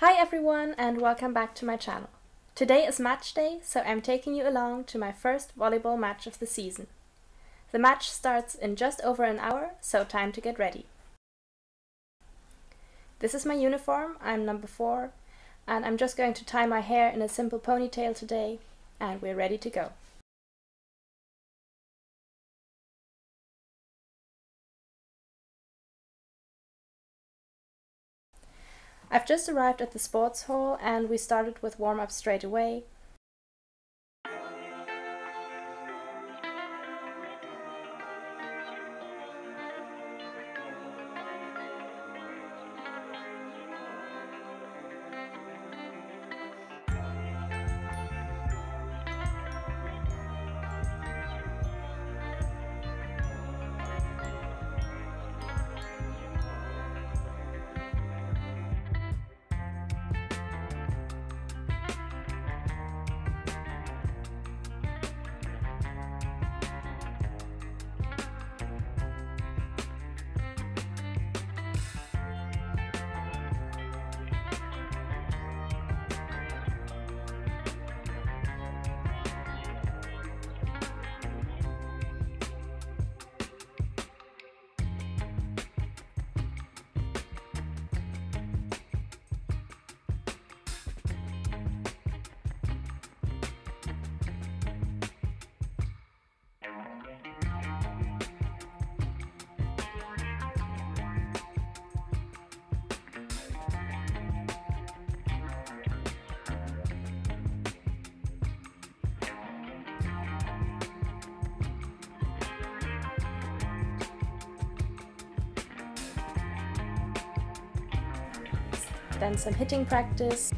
Hi everyone and welcome back to my channel. Today is match day, so I'm taking you along to my first volleyball match of the season. The match starts in just over an hour, so time to get ready. This is my uniform, I'm number 4, and I'm just going to tie my hair in a simple ponytail today, and we're ready to go. I've just arrived at the sports hall and we started with warm-up straight away. Then some hitting practice.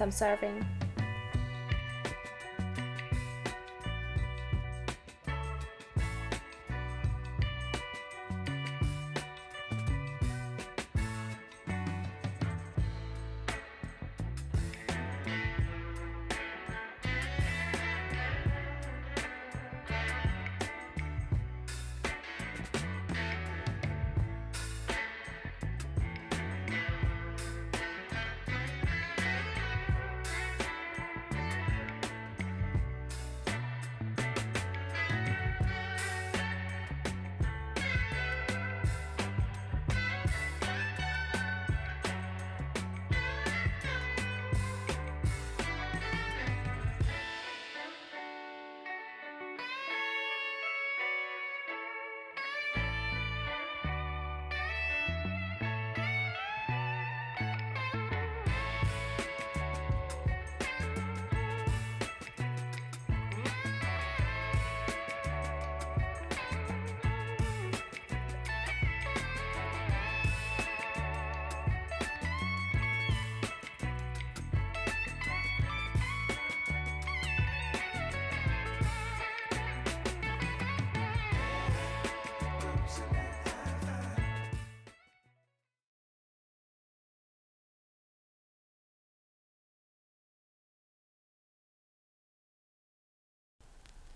Some serving.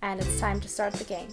And it's time to start the game.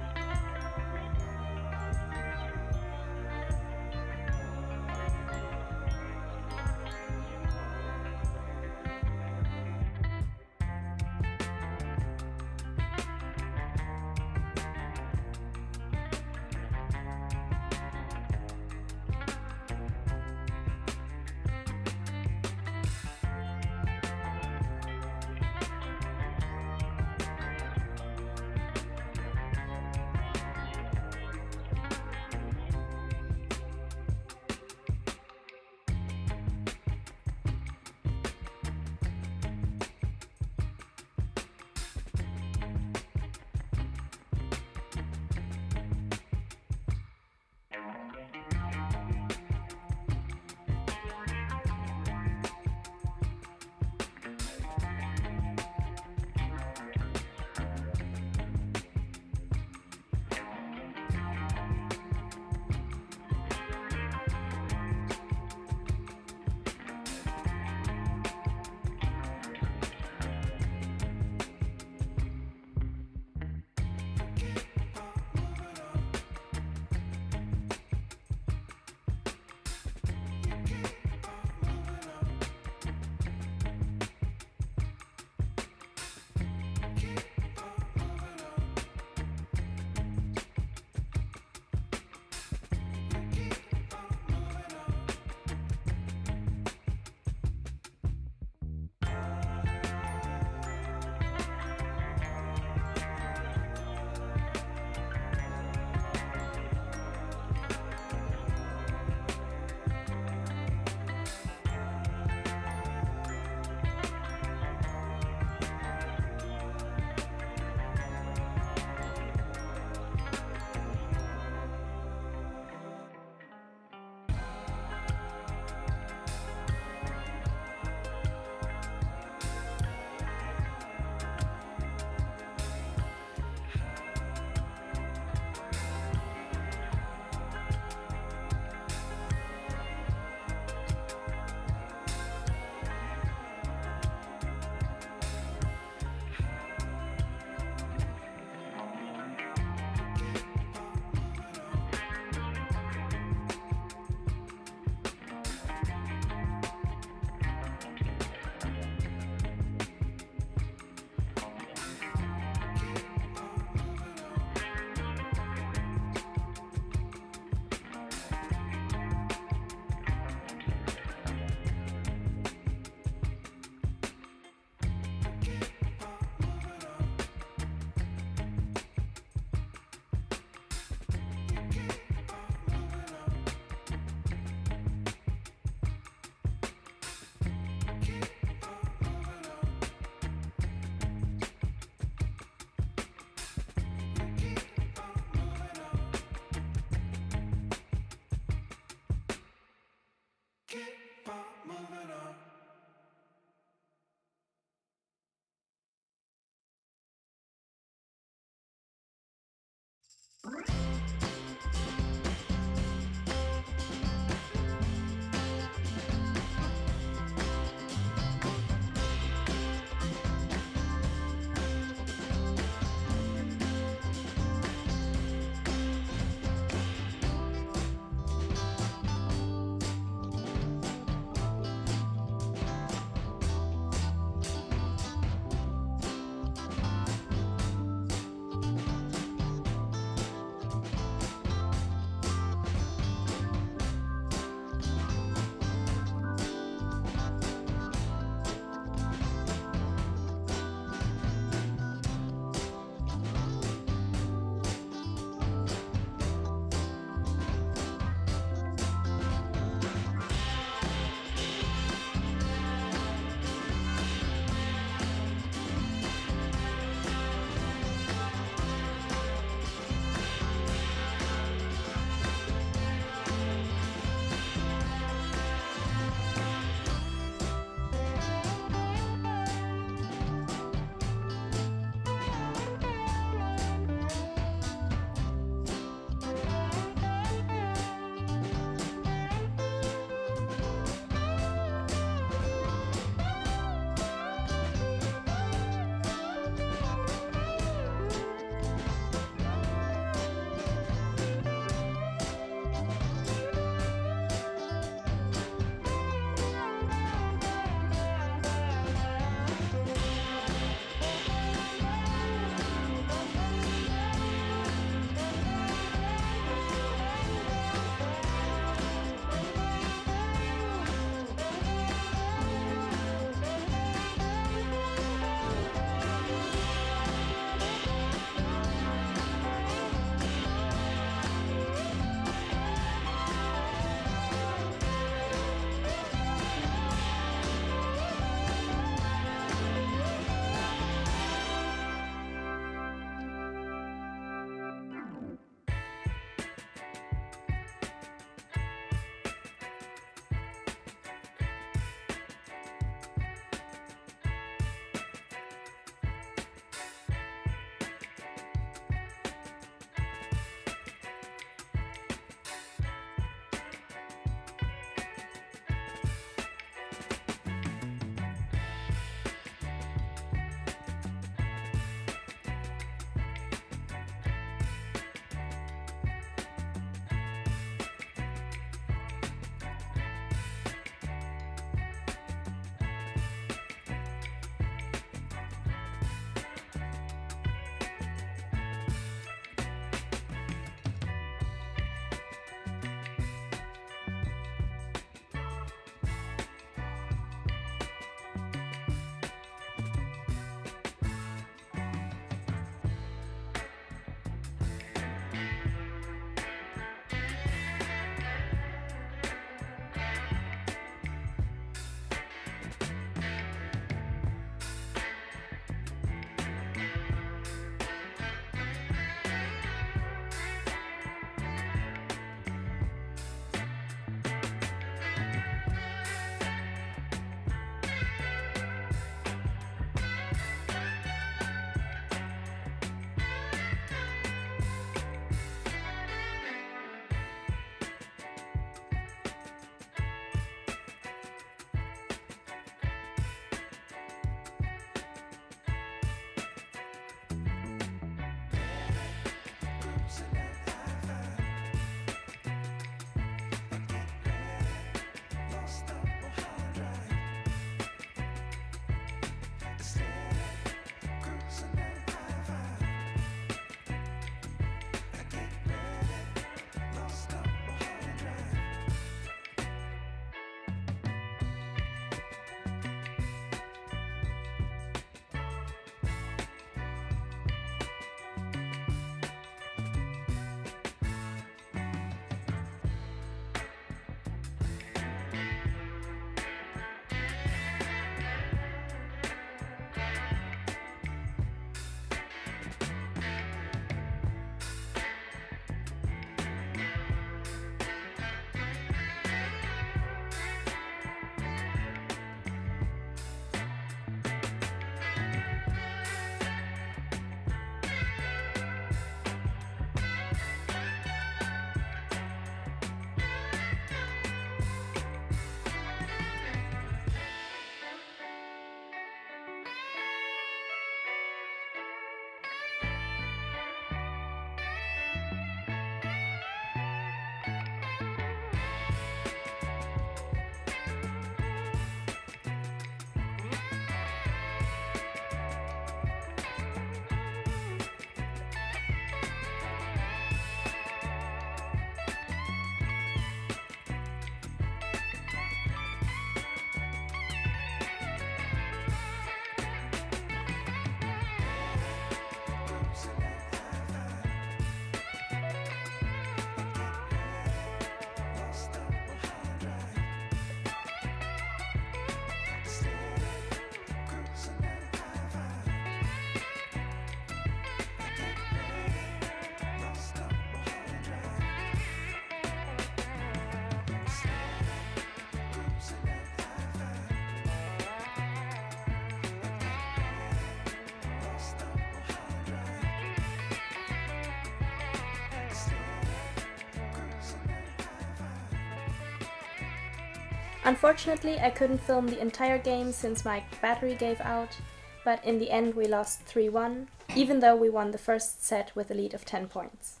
Unfortunately, I couldn't film the entire game since my battery gave out, but in the end we lost 3-1, even though we won the first set with a lead of 10 points.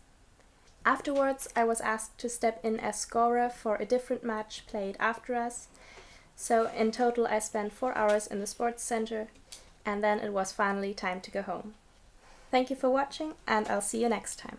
Afterwards, I was asked to step in as scorer for a different match played after us, so in total I spent 4 hours in the sports center, and then it was finally time to go home. Thank you for watching, and I'll see you next time.